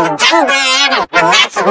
I'm bear, with lots of